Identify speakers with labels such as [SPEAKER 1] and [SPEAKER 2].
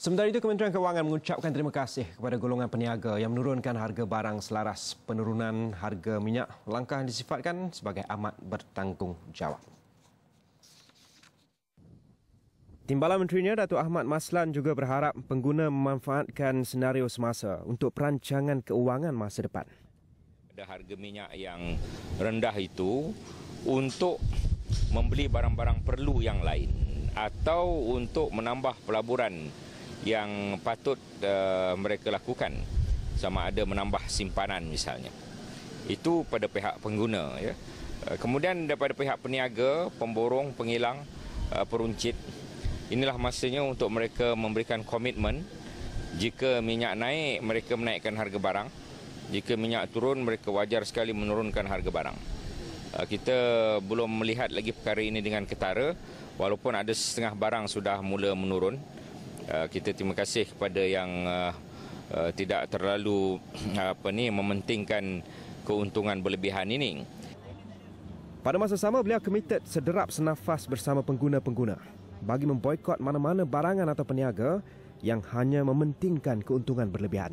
[SPEAKER 1] Sementara itu, Kementerian Keuangan mengucapkan terima kasih kepada golongan peniaga yang menurunkan harga barang selaras penurunan harga minyak. Langkah disifatkan sebagai amat bertanggungjawab. Timbalan Menterinya Datuk Ahmad Maslan juga berharap pengguna memanfaatkan senario semasa untuk perancangan keuangan masa depan.
[SPEAKER 2] Ada harga minyak yang rendah itu untuk membeli barang-barang perlu yang lain atau untuk menambah pelaburan yang patut uh, mereka lakukan. Sama ada menambah simpanan misalnya. Itu pada pihak pengguna ya. Uh, kemudian daripada pihak peniaga pemborong pengilang uh, peruncit inilah masanya untuk mereka memberikan komitmen. Jika minyak naik mereka menaikkan harga barang. Jika minyak turun mereka wajar sekali menurunkan harga barang. Uh, kita belum melihat lagi perkara ini dengan ketara walaupun ada setengah barang sudah mula menurun kita terima kasih kepada yang uh, uh, tidak terlalu apa ni mementingkan keuntungan berlebihan ini.
[SPEAKER 1] Pada masa sama beliau komited sederap senafas bersama pengguna-pengguna bagi memboikot mana-mana barangan atau peniaga yang hanya mementingkan keuntungan berlebihan.